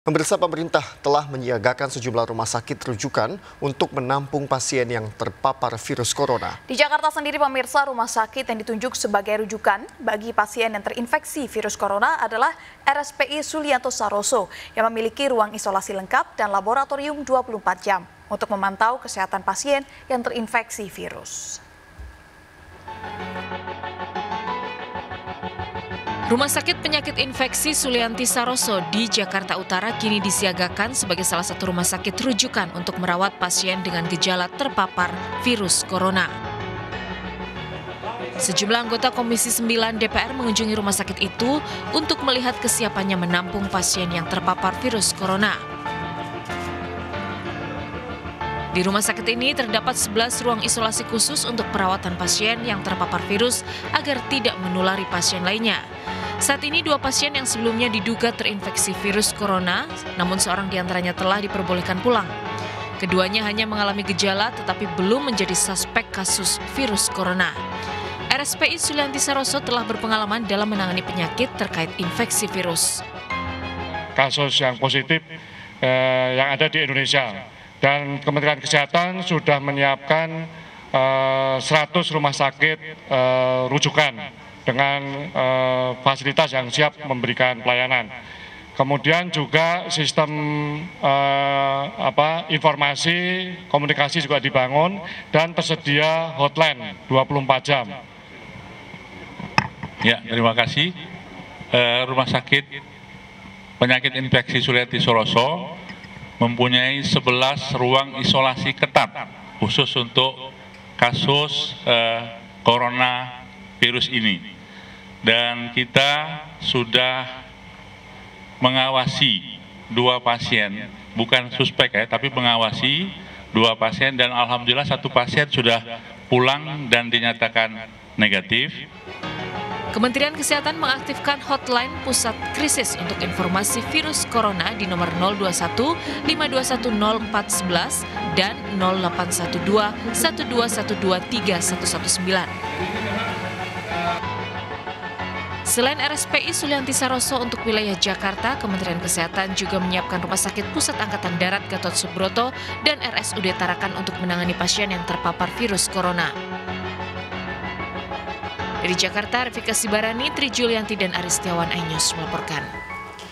Pemirsa pemerintah telah menyiagakan sejumlah rumah sakit rujukan untuk menampung pasien yang terpapar virus corona. Di Jakarta sendiri pemirsa rumah sakit yang ditunjuk sebagai rujukan bagi pasien yang terinfeksi virus corona adalah RSPI Sulianto Saroso yang memiliki ruang isolasi lengkap dan laboratorium 24 jam untuk memantau kesehatan pasien yang terinfeksi virus. Rumah Sakit Penyakit Infeksi Sulianti Saroso di Jakarta Utara kini disiagakan sebagai salah satu rumah sakit rujukan untuk merawat pasien dengan gejala terpapar virus corona. Sejumlah anggota Komisi 9 DPR mengunjungi rumah sakit itu untuk melihat kesiapannya menampung pasien yang terpapar virus corona. Di rumah sakit ini terdapat 11 ruang isolasi khusus untuk perawatan pasien yang terpapar virus agar tidak menulari pasien lainnya. Saat ini dua pasien yang sebelumnya diduga terinfeksi virus corona, namun seorang di antaranya telah diperbolehkan pulang. Keduanya hanya mengalami gejala tetapi belum menjadi suspek kasus virus corona. RSPI Sulianti Saroso telah berpengalaman dalam menangani penyakit terkait infeksi virus. Kasus yang positif eh, yang ada di Indonesia dan Kementerian Kesehatan sudah menyiapkan eh, 100 rumah sakit eh, rujukan dengan uh, fasilitas yang siap memberikan pelayanan. Kemudian juga sistem uh, apa, informasi, komunikasi juga dibangun dan tersedia hotline 24 jam. Ya, terima kasih. Uh, Rumah Sakit Penyakit Infeksi Sulianti Soroso mempunyai 11 ruang isolasi ketat khusus untuk kasus uh, corona virus ini dan kita sudah mengawasi dua pasien, bukan suspek ya, tapi mengawasi dua pasien dan alhamdulillah satu pasien sudah pulang dan dinyatakan negatif. Kementerian Kesehatan mengaktifkan hotline pusat krisis untuk informasi virus corona di nomor 021 5210 411 dan 0812 1212 3119. Selain RSPI Sulianti Saroso untuk wilayah Jakarta, Kementerian Kesehatan juga menyiapkan Rumah Sakit Pusat Angkatan Darat Gatot Subroto dan RSUD Tarakan untuk menangani pasien yang terpapar virus corona. Dari Jakarta, Revika Sibarani, Tri Julianti, dan Aristiawan Ainyus melaporkan.